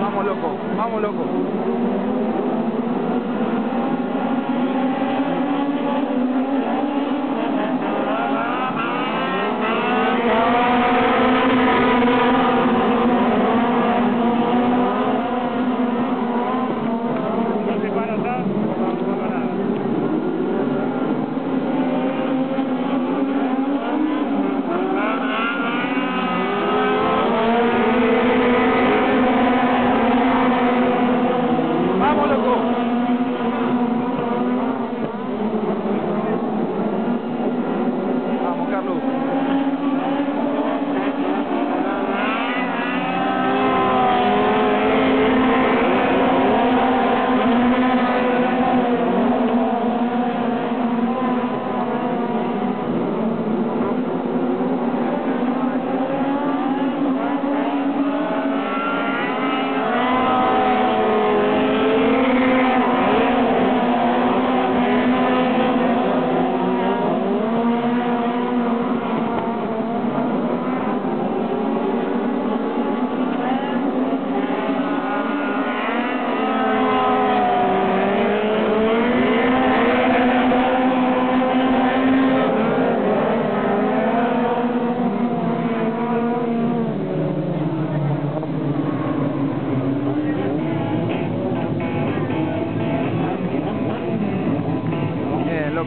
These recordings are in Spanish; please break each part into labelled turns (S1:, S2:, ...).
S1: Vamos loco, vamos loco. Carlos.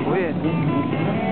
S1: 我也 눈?